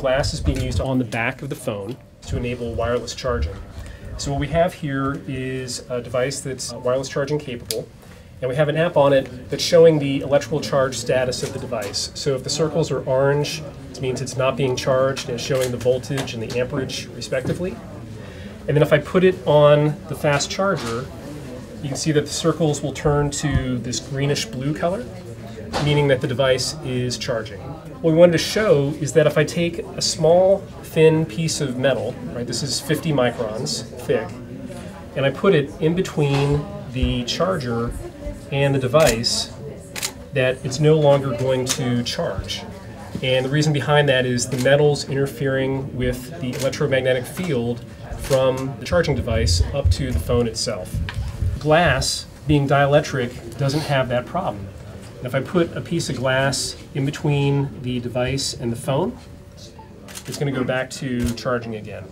Glass is being used on the back of the phone to enable wireless charging. So what we have here is a device that's uh, wireless charging capable, and we have an app on it that's showing the electrical charge status of the device. So if the circles are orange, it means it's not being charged and it's showing the voltage and the amperage respectively. And then if I put it on the fast charger, you can see that the circles will turn to this greenish blue color, meaning that the device is charging. What we wanted to show is that if I take a small, thin piece of metal, right, this is 50 microns thick, and I put it in between the charger and the device, that it's no longer going to charge. And the reason behind that is the metal's interfering with the electromagnetic field from the charging device up to the phone itself. Glass, being dielectric, doesn't have that problem. And if I put a piece of glass in between the device and the phone, it's going to go back to charging again.